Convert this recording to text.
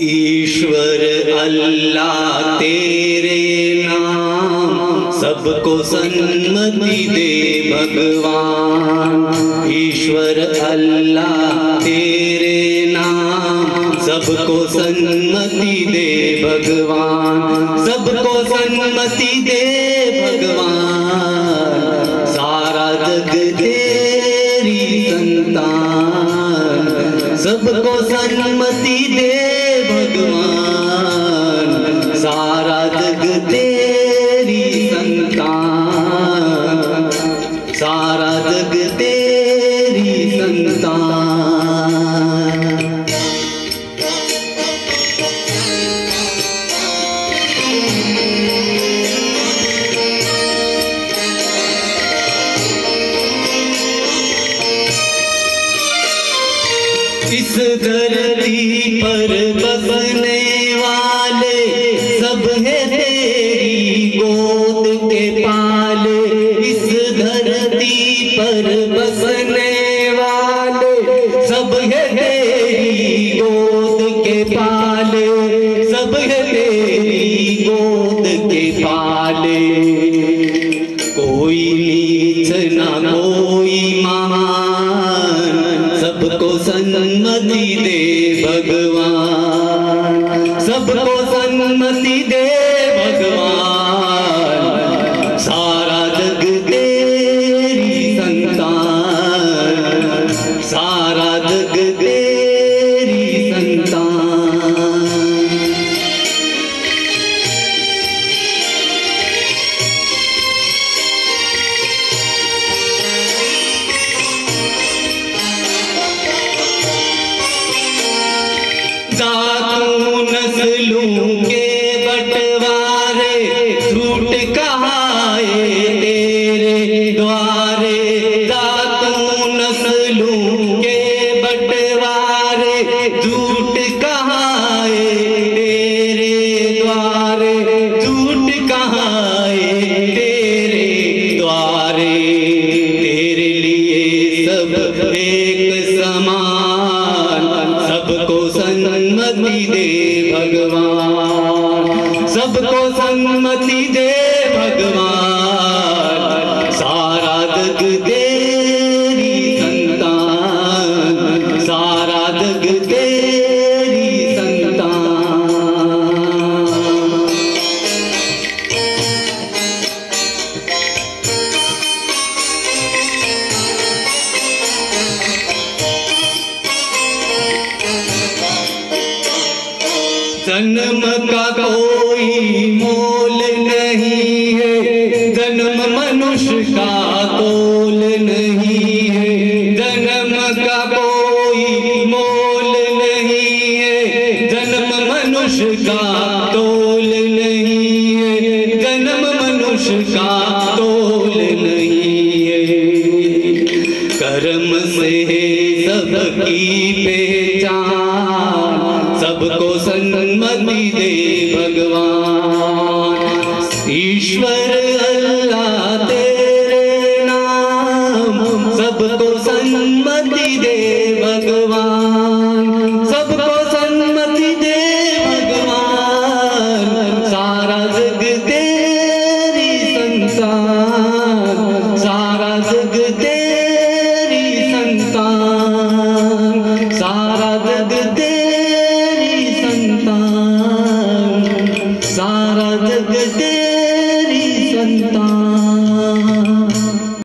ईश्वर अल्लाह तेरे नाम, सबको सन्मति दे भगवान। ईश्वर अल्लाह तेरे नाम, सबको सन्मति दे भगवान। सबको सन्मति दे भगवान। सारा जग तेरी संतान। इस धरती पर बसने वाले सब है तेरी गोद। पर बसने वाले सब है तेरी गोद के पाले, सब है तेरी गोद के पाले। कोई नीच ना कोई महान सबको सन्मति दे भगवान। जातों नस्लों सबको सन्मति दे भगवान। सारा जन्म का कोई मोल नहीं है। जन्म मनुष्य का तोल नहीं है। जन्म का कोई मोल नहीं है। जन्म मनुष्य का तोल नहीं है। जन्म मनुष्य का तोल नहीं है। कर्म से सबकी पहचान सबको सन्मति दे भगवान। ईश्वर अल्लाह तेरे नाम सबको सन्मति दे